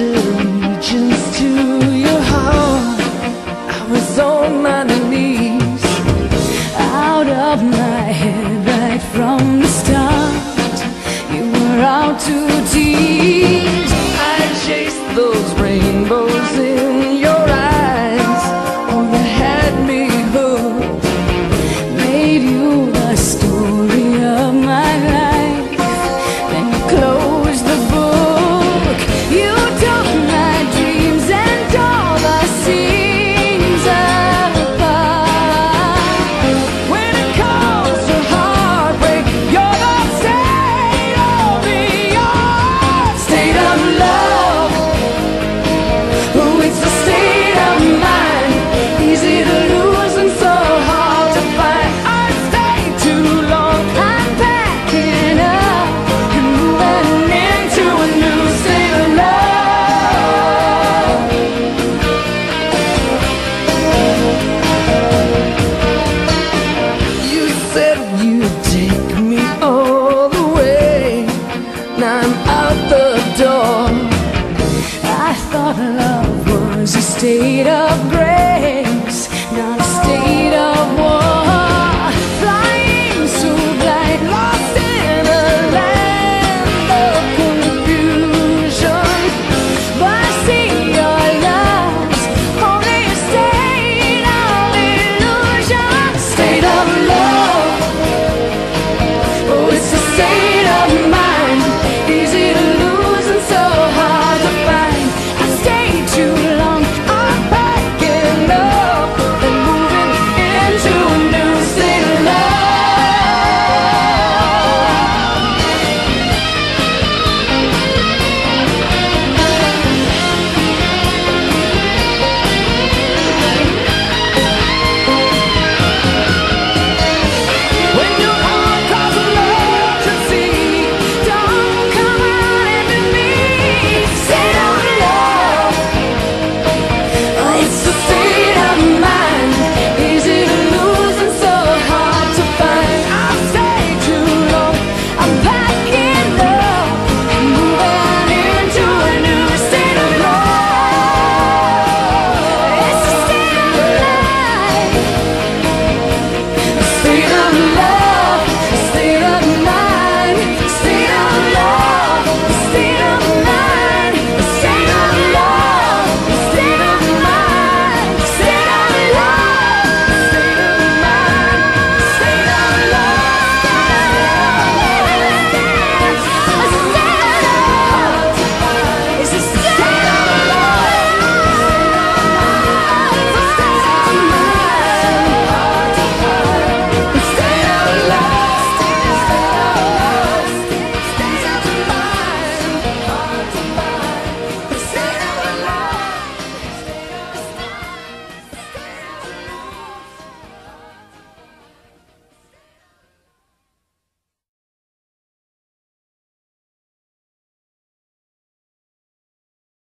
allegiance to your heart. I was on my knees Out of my I'm out the door. I thought love was a state of grace.